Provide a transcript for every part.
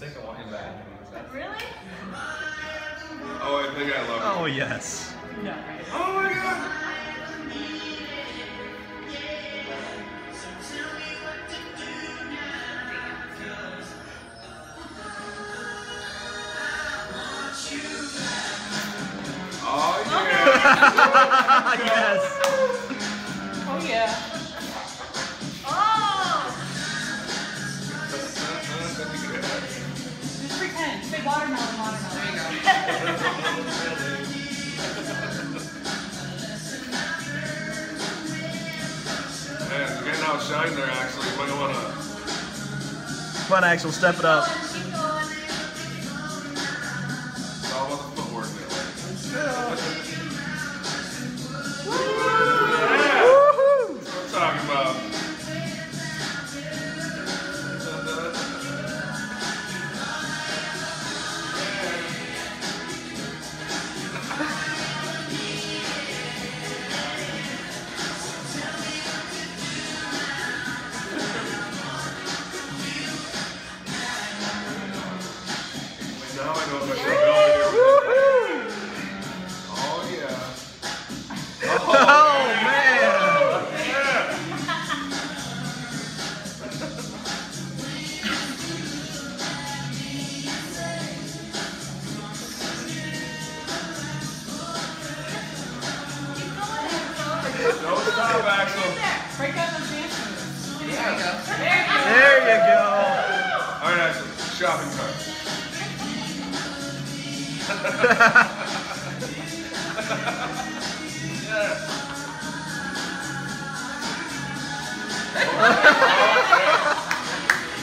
think I want him back. Really? Oh, I think I love Oh, yes. No. Oh my god! Oh yeah! yes. Oh yeah. Watermelon, watermelon. Man, you're getting outshined there, actually. You might want to. On, Axel, step it up. Now I know if I should go over here. Oh yeah. Oh, man. Yeah. Stop, Axel. Break out those dance moves. There you go. There you go. All right, Axel. Shopping cart.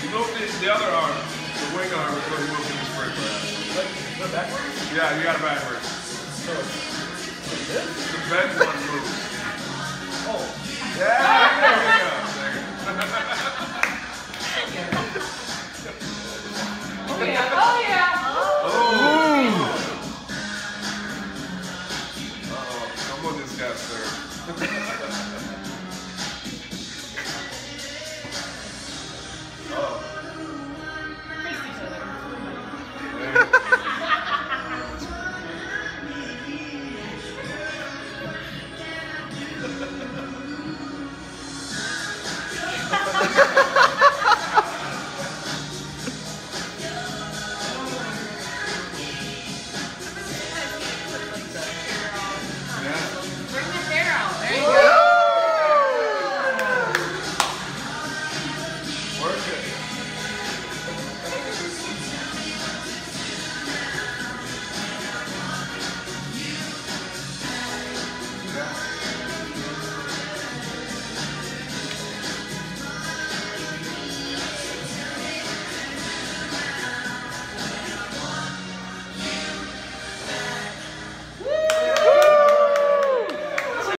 You move the, the other arm, the wing arm, is what you move in the sprint for Like, backwards? Yeah, you got it backwards. So like this? The one put this guy, sir.